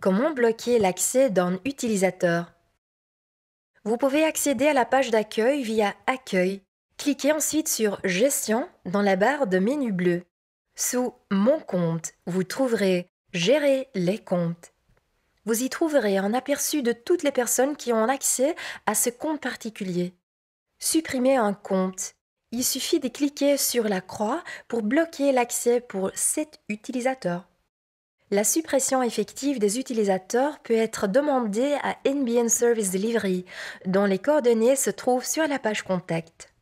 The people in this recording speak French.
Comment bloquer l'accès d'un utilisateur? Vous pouvez accéder à la page d'accueil via Accueil. Cliquez ensuite sur Gestion dans la barre de menu bleu. Sous Mon compte, vous trouverez Gérer les comptes. Vous y trouverez un aperçu de toutes les personnes qui ont accès à ce compte particulier. Supprimer un compte. Il suffit de cliquer sur la croix pour bloquer l'accès pour cet utilisateur. La suppression effective des utilisateurs peut être demandée à NBN Service Delivery, dont les coordonnées se trouvent sur la page Contact.